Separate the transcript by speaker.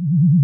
Speaker 1: you